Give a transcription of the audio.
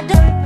I don't